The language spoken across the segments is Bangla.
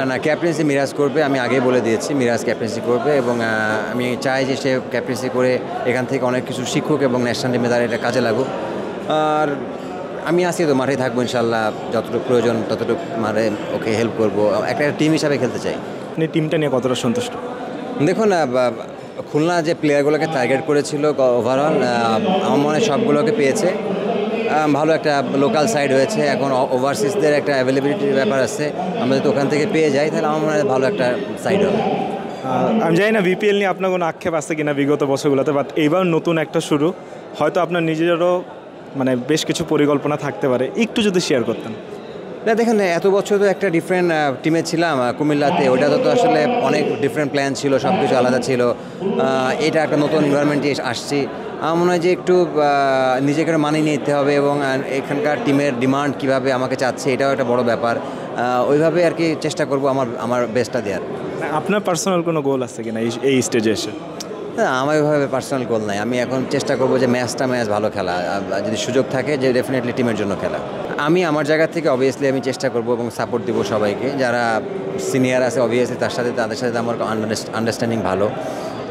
না না ক্যাপ্টেন্সি মিরাজ করবে আমি আগে বলে দিয়েছি মিরাজ ক্যাপ্টেন্সি করবে এবং আমি চাই যে সে ক্যাপ্টেন্সি করে এখান থেকে অনেক কিছু শিক্ষক এবং ন্যাশনাল টিমে তারা এটা কাজে লাগুক। আর আমি আসি তো মাঠে থাকব ইনশাল্লাহ যতটুকু প্রয়োজন ততটুকু মাঠে ওকে হেল্প করব। একটা টিম হিসাবে খেলতে চাই। আপনি টিমটা নিয়ে কতটা সন্তুষ্ট? দেখুন খুলনা যে প্লেয়ারগুলোকে টার্গেট করেছিল ওভারঅল আমার মনে হয় সবগুলোকে পেয়েছে। ভালো একটা লোকাল সাইড হয়েছে। এখন ওভারসিজদের একটা অ্যাভেলেবিলিটির ব্যাপার আছে। আমরা যদি ওখান থেকে পেয়ে যাই তাহলে আমার মনে হয় ভালো একটা সাইড হবে। আমি জানি না বিপিএল নিয়ে আপনার কোনো আক্ষেপ আছে কিনা বিগত বছরগুলোতে বাট এইবার নতুন একটা শুরু। হয়তো আপনার নিজেরও মানে বেশ কিছু পরিকল্পনা থাকতে পারে। একটু যদি শেয়ার করতেন। না দেখেন এত বছর তো একটা ডিফারেন্ট টিমে ছিলাম কুমিল্লাতে। ওটা তো আসলে অনেক ডিফারেন্ট প্ল্যান ছিল সব কিছু আলাদা ছিল। এটা একটা নতুন এনভায়রনমেন্টে আসছি। আমার মনে হয় যে একটু নিজেকে মানিয়ে নিতে হবে এবং এখানকার টিমের ডিমান্ড কীভাবে আমাকে চাচ্ছে এটাও একটা বড় ব্যাপার। ওইভাবে আর কি চেষ্টা করব আমার আমার বেস্টটা দেওয়ার আপনার পার্সোনাল কোনো গোল আছে কিনা এই স্টেজে এসে? না আমার ওইভাবে পার্সোনাল গোল নাই। আমি এখন চেষ্টা করব যে ম্যাচটা ম্যাচ ভালো খেলা যদি সুযোগ থাকে যে ডেফিনেটলি টিমের জন্য খেলা। আমি আমার জায়গা থেকে অবভিয়াসলি আমি চেষ্টা করব এবং সাপোর্ট দিব সবাইকে। যারা সিনিয়র আছে অবভিয়াসলি তার সাথে তাদের সাথে আমার আন্ডারস্ট্যান্ডিং ভালো।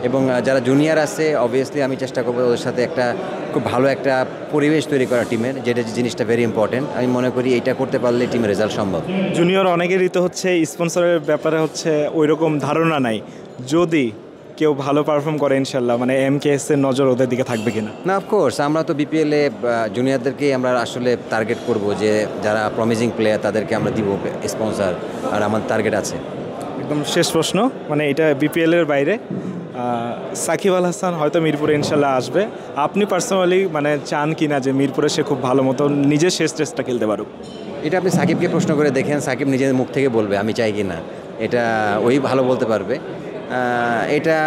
এবং যারা জুনিয়র আছে অবভিয়াসলি আমি চেষ্টা করব ওদের সাথে একটা খুব ভালো একটা পরিবেশ তৈরি করা টিমের যেটা যে জিনিসটা ভেরি ইম্পর্টেন্ট আমি মনে করি এইটা করতে পারলে টিমের রেজাল্ট সম্ভব। জুনিয়র অনেকেরই তো হচ্ছে স্পন্সরের ব্যাপারে হচ্ছে ওই রকম ধারণা নাই। যদি কেউ ভালো পারফর্ম করে ইনশাল্লাহ মানে এম কে এস এর নজর ওদের দিকে থাকবে কিনা? না অফকোর্স আমরা তো বিপিএলে জুনিয়রদেরকেই আমরা আসলে টার্গেট করব যে যারা প্রমিজিং প্লেয়ার তাদেরকে আমরা দিব স্পন্সর আর আমার টার্গেট আছে। একদম শেষ প্রশ্ন মানে এটা বিপিএল এর বাইরে। সাকিব আল হাসান হয়তো মিরপুরে ইনশাল্লাহ আসবে। আপনি পার্সোনালি মানে চান কিনা যে মিরপুরে সে খুব ভালো মতো নিজের শেষ টেস্টটা খেলতে পারুক? এটা আপনি সাকিবকে প্রশ্ন করে দেখেন সাকিব নিজের মুখ থেকে বলবে আমি চাই কি না এটা ওই ভালো বলতে পারবে। এটা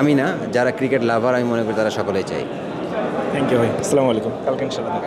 আমি না যারা ক্রিকেট লাভার আমি মনে করি তারা সকলেই চাই। থ্যাংক ইউ ভাই আসসালামু আলাইকুম। কালকে ইনশাল্লাহ।